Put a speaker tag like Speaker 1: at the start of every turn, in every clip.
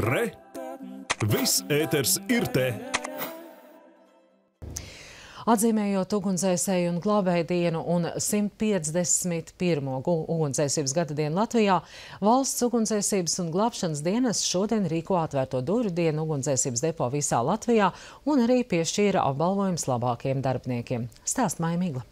Speaker 1: Re! Viss ēters ir te!
Speaker 2: Atzīmējot ugunsdzēsēju un glābēju dienu un 151. ugunsdzēsības gada dienu Latvijā, valsts ugunsdzēsības un glābšanas dienas šodien rīko atvērto durvju dienu ugunsdzēsības depo visā Latvijā un arī piešķīra apbalvojums labākiem darbiniekiem. Stāst Maimigla.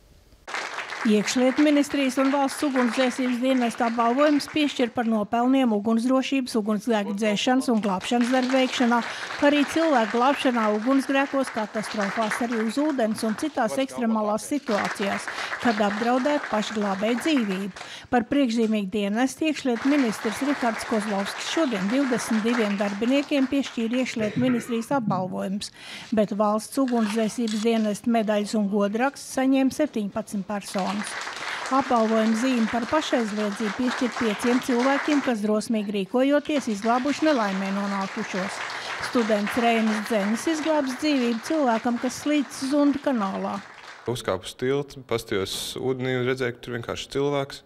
Speaker 3: Iekšlietu ministrijas un valsts ugunsdzēsības dienesta apbalvojums piešķir par nopelniem ugunsdrošības, ugunsgrēku dzēšanas un glābšanas darbu veikšanā, kā arī cilvēku glābšanā ugunsgrēkos, katastrofās, arī uz ūdens un citās ekstremālās situācijās, kad apdraudēt pašglābēju dzīvību. Par priekšzīmīgu dienestu iekšlietu ministrs Rihards Kozlovskis šodien 22 darbiniekiem piešķīra iekšlietu ministrijas apbalvojums, bet valsts ugunsdzēsības dienesta medaļas un godraksts saņēma 17 personas personas. Apbalvojuma zīme par pašaizliedzību piešķirt pieciem cilvēkiem, kas drosmīgi rīkojoties izglābuši nelaimē nonākušos. Students Reinis Dzenis izglābs dzīvību cilvēkam, kas slīd Zunda kanālā.
Speaker 4: Uzkāpu uz tilta, pastījos ūdenī un redzēju, ka tur vienkārši cilvēks.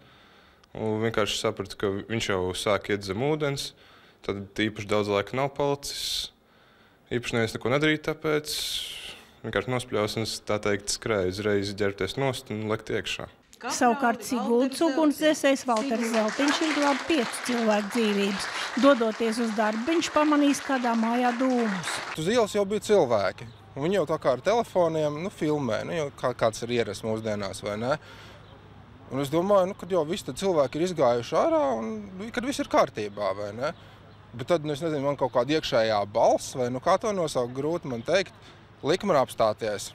Speaker 4: Un vienkārši sapratu, ka viņš jau sāk iet zem ūdens. Tad īpaši daudz laika nav palicis. Īpaši neviens neko nedarīja, tāpēc vienkārši nospļaus un tā teikt skrēja uzreiz ģērbties nost un lekt iekšā.
Speaker 3: Savukārt Siguldas ugunsdzēsējs Valters Zeltiņš ir glābs piecu cilvēku dzīvības. Dodoties uz darbu, viņš pamanīs kādā mājā dūmus.
Speaker 5: Uz ielas jau bija cilvēki. Viņi jau tā kā ar telefoniem nu, filmē, nu, kā, kāds ir ierasts mūsdienās, vai ne? Un es domāju, nu, kad jau visi cilvēki ir izgājuši ārā un kad viss ir kārtībā, vai ne? Bet tad, nu, es nezinu, man kaut kāda iekšējā balss, vai nu kā to nosaukt, grūti man teikt likuma apstāties.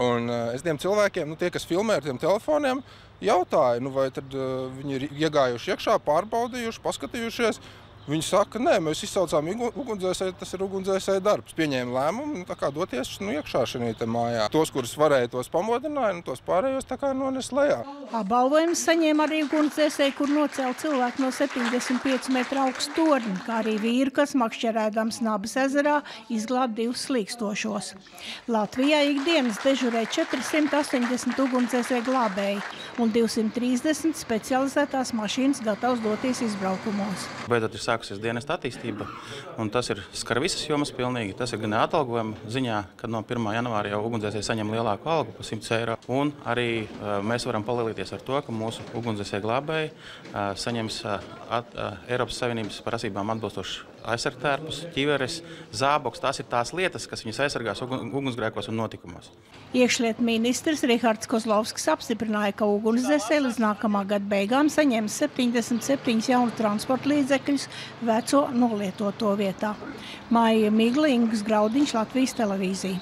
Speaker 5: Un uh, es tiem cilvēkiem, nu, tie, kas filmē ar tiem telefoniem, jautāju, nu, vai tad, uh, viņi ir iegājuši iekšā, pārbaudījuši, paskatījušies, Viņi saka, nē, mēs izsaucām ugunsdzēsēju, tas ir ugunsdzēsēja darbs. Pieņēma lēmumu, nu, kā doties nu, iekšā šajā mājā. Tos, kurus varēja, tos pamodināja, un tos pārējos tā kā nones lejā.
Speaker 3: Apbalvojumus saņēma arī ugunsdzēsēji, kur nocēla cilvēku no 75 metru augstu torņa, kā arī vīru, kas makšķerēdams Nabas ezerā izglāba divus slīkstošos. Latvijā ikdienas dežurē 480 ugunsdzēsēju glābēji un 230 specializētās mašīnas gatavs doties izbraukumos.
Speaker 6: Beidzot ir sākusies dienas attīstība, un tas ir skar visas jomas pilnīgi. Tas ir gan atalgojuma ziņā, kad no 1. janvāra jau ugunsdzēsēji saņem lielāku algu par 100 eiro, un arī uh, mēs varam palielīties ar to, ka mūsu ugunsdzēsēji glābēji uh, saņems uh, at, Eiropas Savienības prasībām atbilstošu aizsargtērpus, ķiveres, zāboks. Tās ir tās lietas, kas viņus aizsargās ugunsgrēkos un notikumos.
Speaker 3: Iekšlietu ministrs Rihards Kozlovskis apstiprināja, ka ugunsdzēsēji līdz nākamā gada beigām saņems 77 jaunu transporta līdzekļus veco nolietoto vietā. Māja Miglingas Graudiņš Latvijas televīzija.